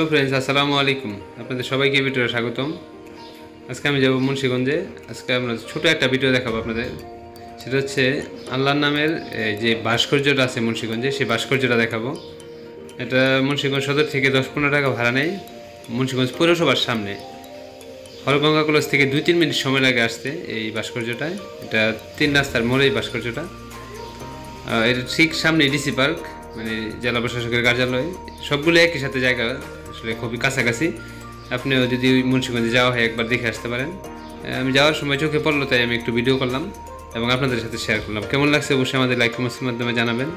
আসসালামু আলাইকুম। আপনাদের সবাইকে ভিডিওতে স্বাগতম। আজকে আমি যাব মুন্সিগঞ্জে। আজকে আমরা ছোট একটা ভিডিও দেখাবো আপনাদের। সেটা হচ্ছে আল্লাহর নামের যে ভাস্কর্যটা আছে মুন্সিগঞ্জে, সেই ভাস্কর্যটা দেখাবো। এটা মুন্সিগঞ্জ সদর থেকে দশ পনেরো টাকা ভাড়া নেই মুন্সিগঞ্জ পৌরসভার সামনে। হরগঙ্গা কলেজ থেকে দুই তিন মিনিট সময় লাগে আসতে এই ভাস্কর্যটায়। এটা তিন রাস্তার মোড়ে এই ভাস্কর্যটা। এর ঠিক সামনে ডিসি পার্ক মানে জেলা প্রশাসকের কার্যালয়। সবগুলো একই সাথে জায়গা। আসলে খুবই কাছাকাছি। আপনিও যদি মুন্সিগঞ্জে যাওয়া হয় একবার দেখে আসতে পারেন। আমি যাওয়ার সময় চোখে পড়ল, তাই আমি একটু ভিডিও করলাম এবং আপনাদের সাথে শেয়ার করলাম। কেমন লাগছে অবশ্যই আমাদের লাইক কমেন্টসের মাধ্যমে জানাবেন।